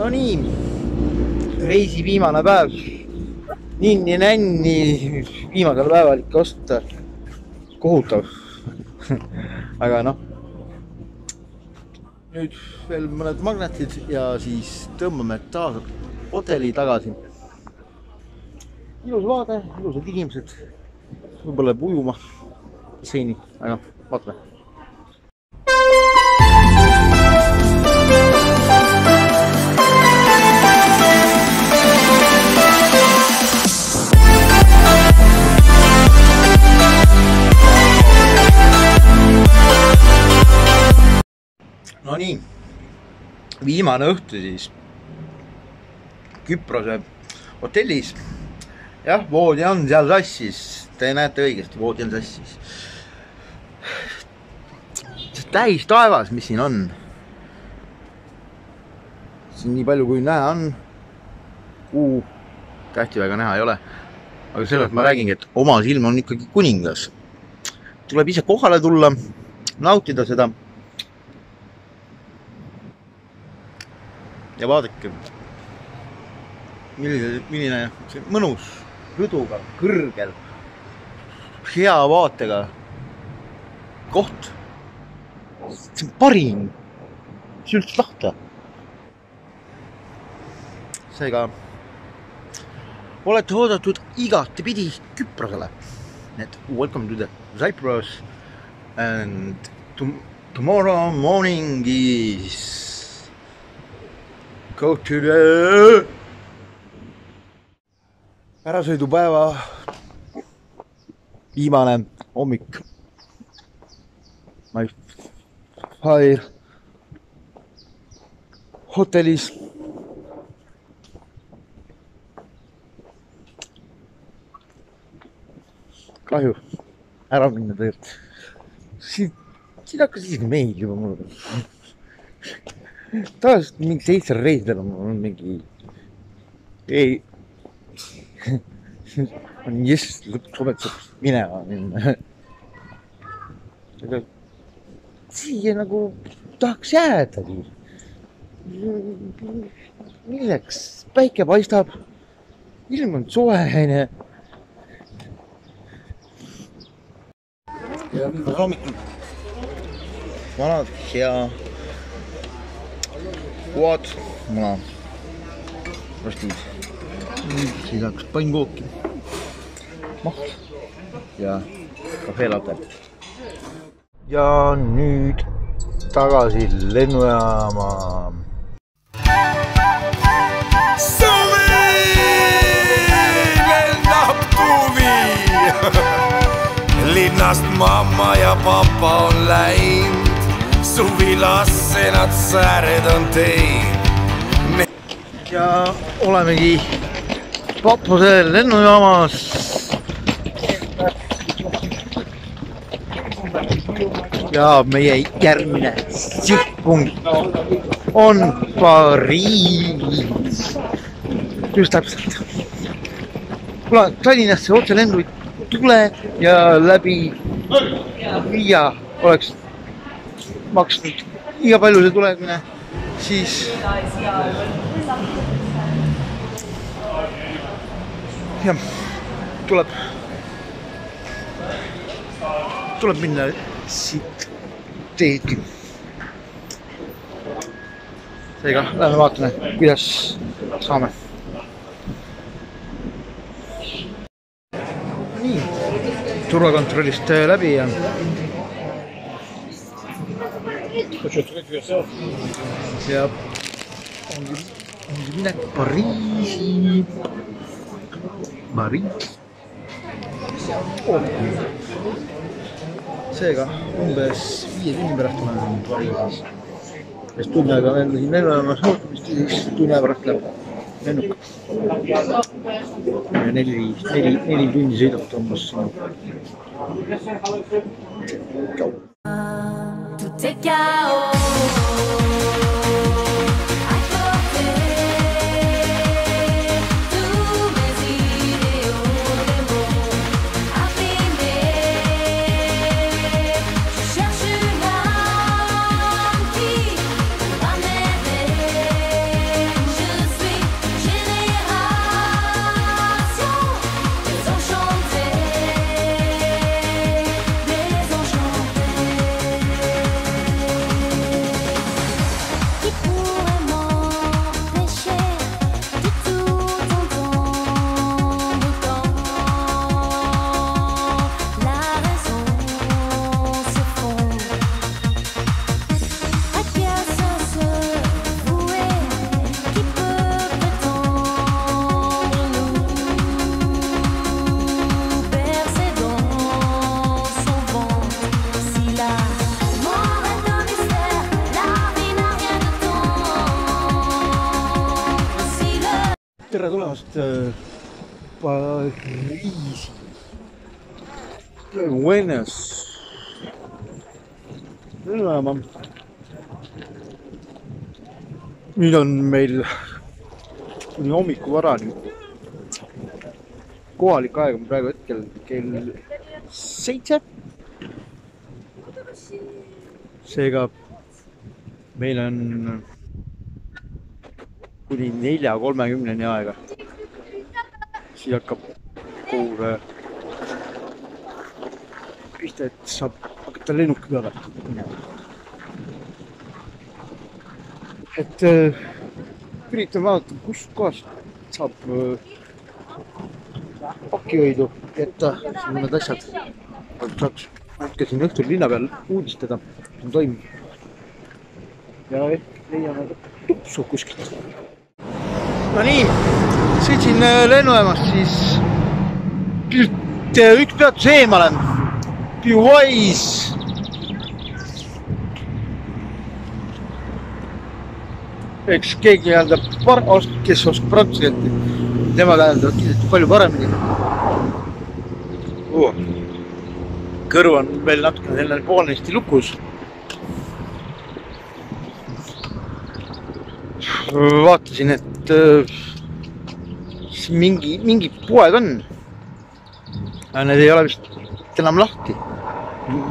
no nii, reisi viimane päev. ninni-nänni viimasel päeval ikka osta. kohutav aga noh. nüüd veel mõned magnetid ja siis tõmbame taas hotelli tagasi. ilus vaade, ilusad inimesed. võib-olla läheb ujuma basseini, aga vaatame Nonii, viimane õhtu siis Küprose hotellis. jah, voodi on seal sassis, te näete õigesti, voodi on sassis. täis taevas, mis siin on. siin nii palju, kui näha on. kuu tähti väga näha ei ole. aga sellest ma räägingi, et oma silm on ikkagi kuningas. tuleb ise kohale tulla, nautida seda ja vaadake, milline, milline mõnus rõduga, kõrgel, hea vaatega koht. see on parim, mis üldse tahta. seega olete oodatud igatepidi Küprosele. et welcome to the Cyprus and to tomorrow morning is Go to the ärasõidupäeva viimane hommik. My fire hotellis. kahju ära minna tegelikult. siin, siin hakkas isegi meeldima mulle tavaliselt mingi seitsel reisidel on mul mingi, ei on jess, lõpuks ometi minema minna. aga siia nagu tahaks jäädagi. milleks, päike paistab, ilm on soe, onju. ja nüüd on hommikul vanad hea What? muna, rostid, lisaks pannkooki, mahl ja kafeelatte. ja nüüd tagasi lennujaama. suvi lendab tuvi linnast mamma ja papa on läinud suvilasse nad sääred on teinud. ja olemegi Papruse lennujaamas. ja meie järgmine sihtpunkt on Pariis. just täpselt. kuna Tallinnasse otselendu ei tule ja läbi Riia oleks maksnud iga palju see tulemine, siis jah, tuleb, tuleb minna siit teed. seega lähme vaatame, kuidas saame. nii, turvakontrollist läbi ja ja ongi, ongi minek Pariisi, Pariis oh.. seega umbes viie tunni pärast olen Pariisis. sest tund aega veel siin lennujaamas ootamist ja siis tunni aja pärast läheb lennuk. ja neli, neli, neli tundi sõidab umbes sinna. tšau. Tchau! Tere tulemast äh, Pariisi. Buenos. elama. nüüd on meil kuni hommikuvarani kohalik aeg on praegu hetkel kell seitse. seega meil on kuni nelja kolmekümneni aega. siis hakkab kogu see pihta, et saab hakata lennuki peale minema. et äh, üritan vaadata, kuskohast saab äh, pakihoidu jätta, siin mõned asjad. saaks natuke siin õhtul linna peal uudistada, mis siin toimub. ja ehk leiame tupsu kuskilt. Nonii, sõitsin äh, lennujaamast siis üks peatus eemale. Wise. eks keegi hääldab, kes oskab prantsuse keelt, nemad hääldavad kindlasti palju paremini uh.. kõrv on veel natuke selline poolenisti lukus. vaatasin, et äh, siin mingi, mingid poed on. aga need ei ole vist enam lahti.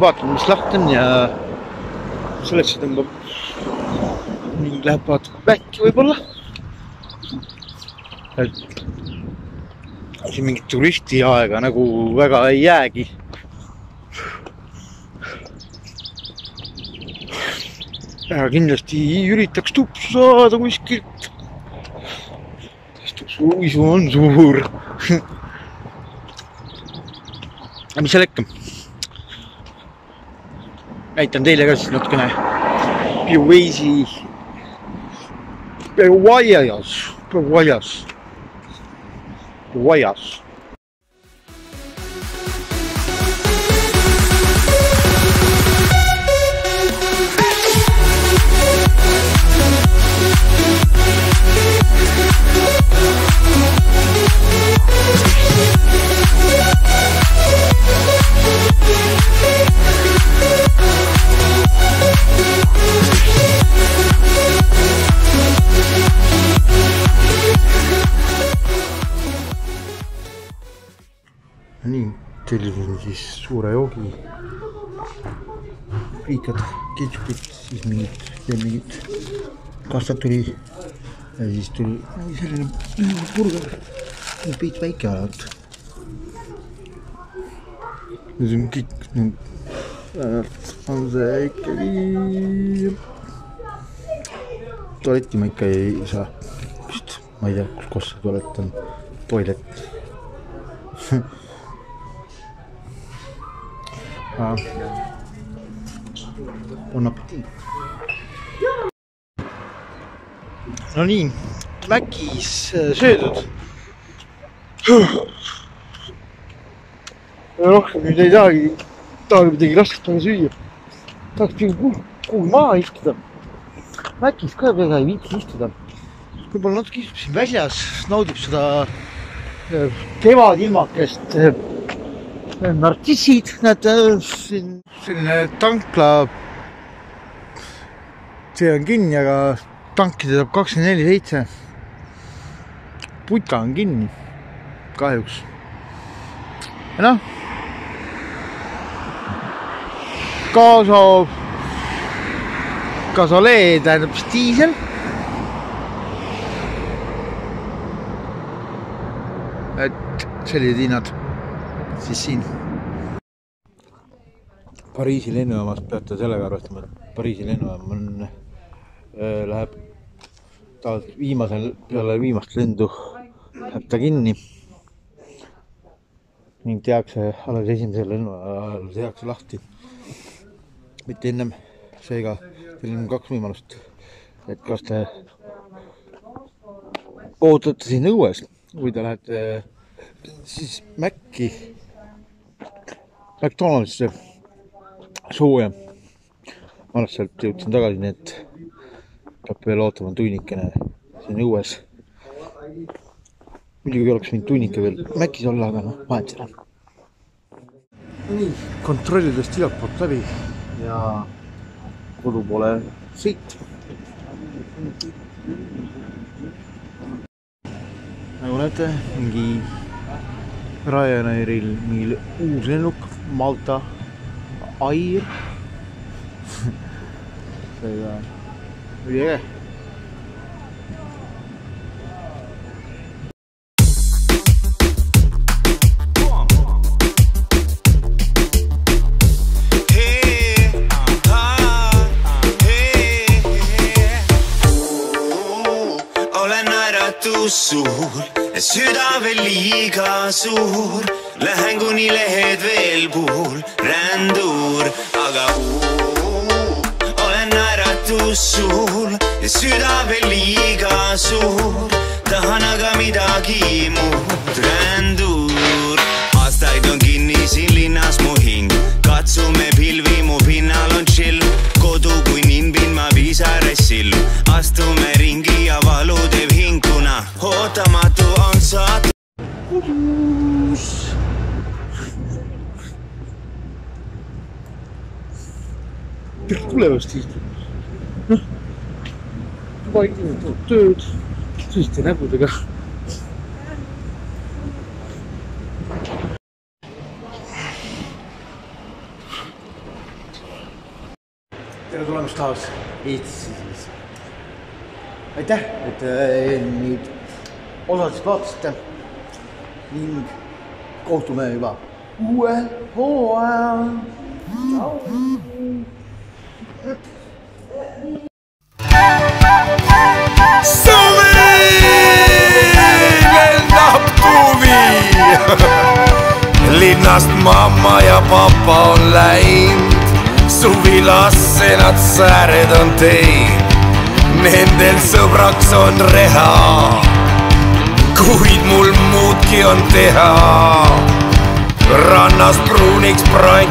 vaatan, mis lahti on ja sellesse tõmbab ning läheb vaatab äkki võib-olla. et siin mingit turistiaega nagu väga ei jäägi. ja kindlasti üritaks tupsu saada kuskilt. Sest tupsuisu on suur. aga mis seal ikka. näitan teile ka siis natukene Waze'i Peguayas, Peguayas, Peguayas. Tellisin siis suure joogi. friikad, ketšupit, siis mingit, veel mingit kastat tuli. ja siis tuli selline burger, piit väike olevat. nüüd on kõik, on see ikkagi. tualetti ma ikka ei saa, vist ma ei tea, kus kohas see tualett on, toilet Ah. Bon appetit. no nii, Mäkis äh, söödud. rohkem nüüd ei tahagi, tahagi midagi rasket väga süüa. tahaks pigem kuhugi, maha istuda. Mäkis ka väga ei viitsi istuda. võib-olla natuke istub siin väljas, naudib seda äh, kevadilmakest äh, nartissid, siin selline tankla. see on kinni, aga tankida saab kakskümmend neli seitse. puta on kinni, kahjuks. noh. Gaso, gasolee tähendab siis diisel. et sellised hinnad siis siin. Pariisi lennujaamas peate sellega arvestama, et Pariisi lennujaam on äh,, läheb tavaliselt viimasel, peale viimast lendu läheb ta kinni. ning tehakse alles esimesel lennuajal tehakse lahti. mitte ennem, seega teil on kaks võimalust, et kas te ootate siin õues või te lähete siis Maci, McDonaldisse sooja. ma alles sealt jõudsin tagasi, nii et peab veel ootama tunnikene siin õues. muidugi oleks võinud tunnike veel Mäkis olla, aga noh, vahet seda. nii, kontrollidest igalt poolt läbi ja kodu poole sõit. nagu näete, mingi Ryanairil mingi uus lennuk, Malta Air. seega üliäge. olen naeratus suur süda veel liiga suur. Lähen kuni lehed veel puhul, rändur, aga olen naeratus suur ja süda veel liiga suur. tahan aga midagi muud, rändur. aastaid on kinni siin linnas mu hing, katsume pilvi, juba inimene teeb tööd tõsiste nägudega. tere tulemast taas Eestisse siis. aitäh, et äh, meid osaliselt vaatasite ning kohtume juba uuel hooajal. suvi linnast mamma ja papa on läinud, suvilasse nad sääred on teinud. Nendel sõbraks on reha, kuid mul muudki on teha. rannast pruuniks praik